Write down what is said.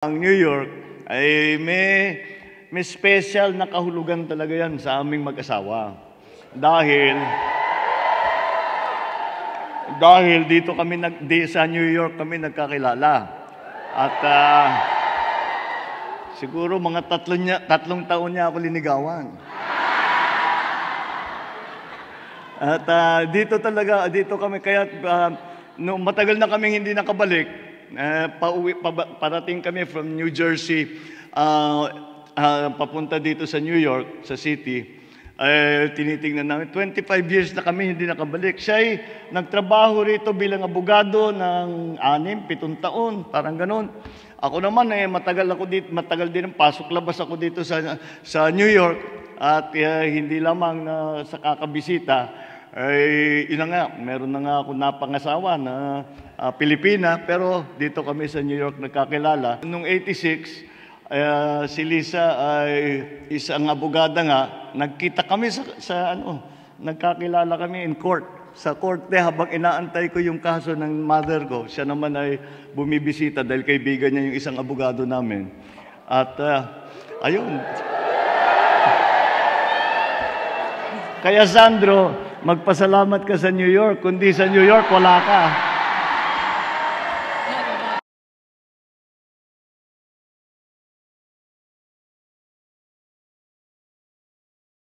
Ang New York ay may may special na kahulugan talaga yan sa aming mag-asawa. Dahil dahil dito kami nag di, sa New York kami nagkakilala. At ah, siguro mga tatlong, niya, tatlong taon niya ako linigawan. At ah, dito talaga, dito kami, kaya uh, no, matagal na kaming hindi nakabalik. Uh, pauwi, pa, parating kami from New Jersey, uh, uh, papunta dito sa New York, sa city. Eh, tinitingnan namin, 25 years na kami hindi nakabalik. Siya ay nagtrabaho rito bilang abogado ng anim, pitong taon, parang ganun. Ako naman eh, matagal ako dito, matagal din ang pasok-labas ako dito sa, sa New York at uh, hindi lamang na sa kakabisita, ay ina nga, meron na nga ako napangasawa na uh, Pilipina, pero dito kami sa New York nagkakilala. Noong 86, uh, si Lisa ay isang abogada nga, nagkita kami sa, sa ano, nagkakilala kami in court. Sa korte habang inaantay ko yung kaso ng mother ko, siya naman ay bumibisita dahil kaibigan niya yung isang abogado namin. At uh, ayun. Kaya Sandro, magpasalamat ka sa New York. Kundi sa New York, wala ka.